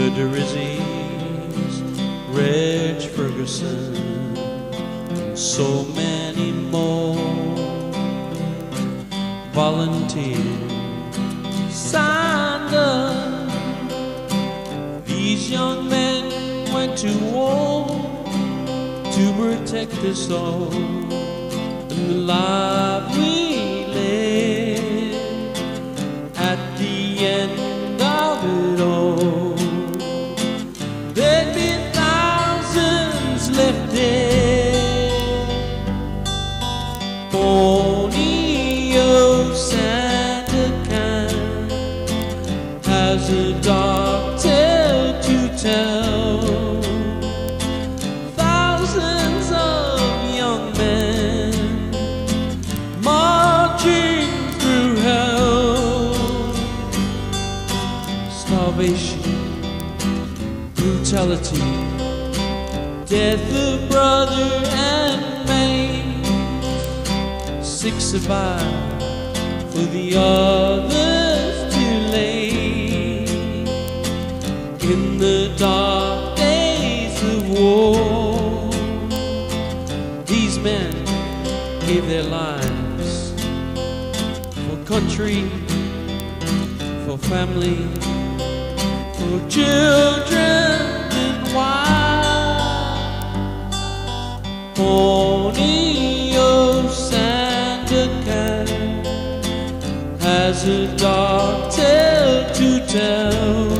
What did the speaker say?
the Drizzies, Reg Ferguson, and so many more volunteers signed up. These young men went to war to protect us all and the life we has a dark tale to tell. Thousands of young men marching through hell. Starvation, brutality, death of brother and mate. Six survive for the others In the dark days of war, these men gave their lives for country, for family, for children and wives. Only oh has a dark tale to tell.